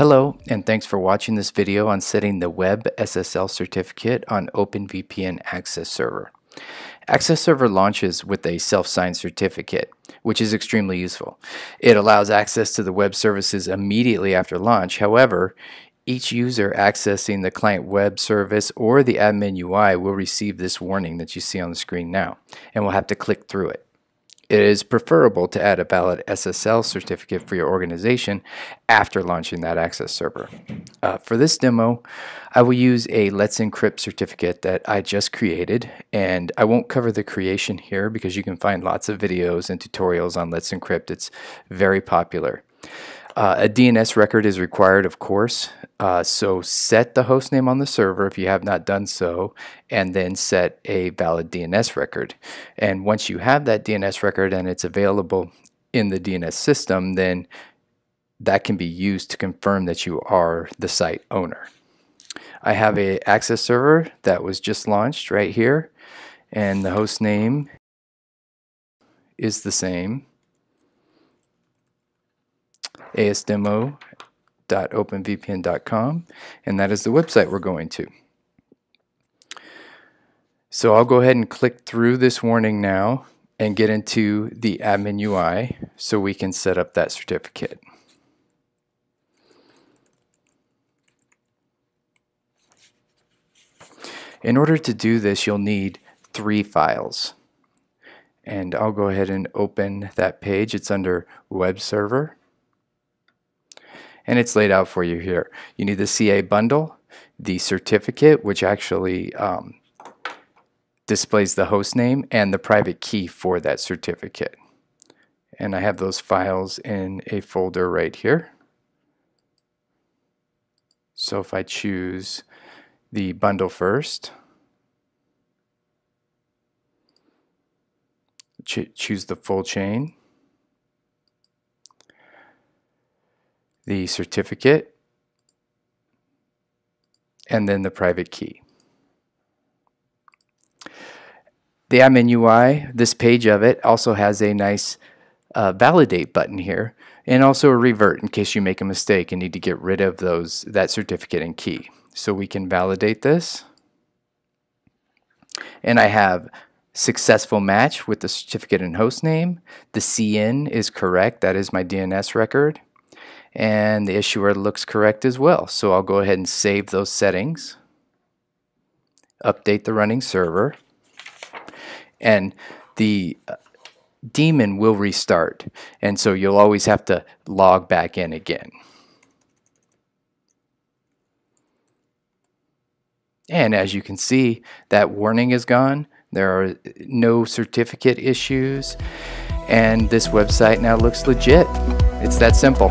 Hello, and thanks for watching this video on setting the Web SSL certificate on OpenVPN Access Server. Access Server launches with a self-signed certificate, which is extremely useful. It allows access to the web services immediately after launch. However, each user accessing the client web service or the admin UI will receive this warning that you see on the screen now, and will have to click through it it is preferable to add a valid SSL certificate for your organization after launching that access server. Uh, for this demo, I will use a Let's Encrypt certificate that I just created, and I won't cover the creation here because you can find lots of videos and tutorials on Let's Encrypt. It's very popular. Uh, a DNS record is required, of course. Uh, so set the host name on the server if you have not done so, and then set a valid DNS record. And once you have that DNS record and it's available in the DNS system, then that can be used to confirm that you are the site owner. I have a access server that was just launched right here, and the host name is the same asdemo.openvpn.com, and that is the website we're going to. So I'll go ahead and click through this warning now and get into the admin UI so we can set up that certificate. In order to do this, you'll need three files. And I'll go ahead and open that page. It's under Web Server and it's laid out for you here. You need the CA bundle, the certificate, which actually um, displays the host name and the private key for that certificate. And I have those files in a folder right here. So if I choose the bundle first, ch choose the full chain, the certificate, and then the private key. The admin UI, this page of it, also has a nice uh, validate button here and also a revert in case you make a mistake and need to get rid of those that certificate and key. So we can validate this. And I have successful match with the certificate and host name. The CN is correct. That is my DNS record and the issuer looks correct as well. So I'll go ahead and save those settings, update the running server, and the uh, daemon will restart. And so you'll always have to log back in again. And as you can see, that warning is gone. There are no certificate issues. And this website now looks legit. It's that simple.